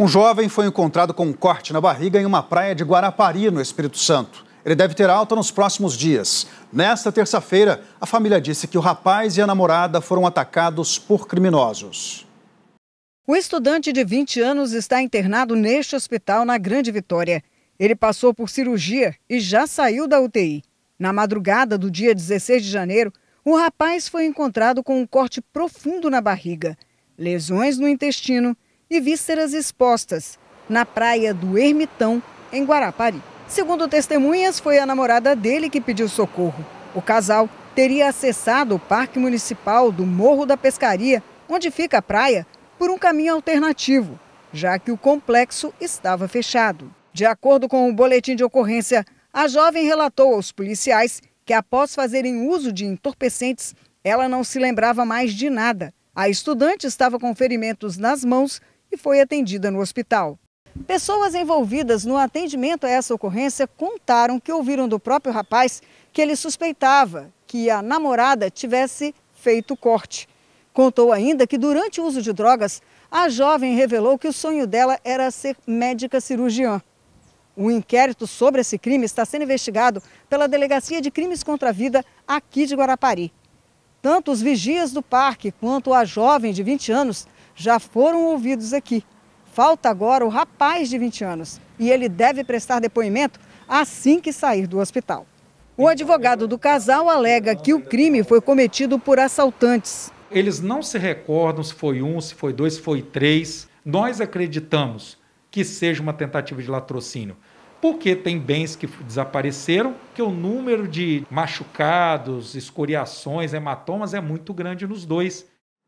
Um jovem foi encontrado com um corte na barriga em uma praia de Guarapari, no Espírito Santo. Ele deve ter alta nos próximos dias. Nesta terça-feira, a família disse que o rapaz e a namorada foram atacados por criminosos. O estudante de 20 anos está internado neste hospital na Grande Vitória. Ele passou por cirurgia e já saiu da UTI. Na madrugada do dia 16 de janeiro, o rapaz foi encontrado com um corte profundo na barriga, lesões no intestino e vísceras expostas na praia do Ermitão, em Guarapari. Segundo testemunhas, foi a namorada dele que pediu socorro. O casal teria acessado o Parque Municipal do Morro da Pescaria, onde fica a praia, por um caminho alternativo, já que o complexo estava fechado. De acordo com o boletim de ocorrência, a jovem relatou aos policiais que, após fazerem uso de entorpecentes, ela não se lembrava mais de nada. A estudante estava com ferimentos nas mãos e foi atendida no hospital. Pessoas envolvidas no atendimento a essa ocorrência contaram que ouviram do próprio rapaz que ele suspeitava que a namorada tivesse feito corte. Contou ainda que durante o uso de drogas, a jovem revelou que o sonho dela era ser médica cirurgiã. O inquérito sobre esse crime está sendo investigado pela Delegacia de Crimes contra a Vida aqui de Guarapari. Tanto os vigias do parque quanto a jovem de 20 anos já foram ouvidos aqui. Falta agora o rapaz de 20 anos e ele deve prestar depoimento assim que sair do hospital. O advogado do casal alega que o crime foi cometido por assaltantes. Eles não se recordam se foi um, se foi dois, se foi três. Nós acreditamos que seja uma tentativa de latrocínio, porque tem bens que desapareceram, que o número de machucados, escoriações, hematomas é muito grande nos dois.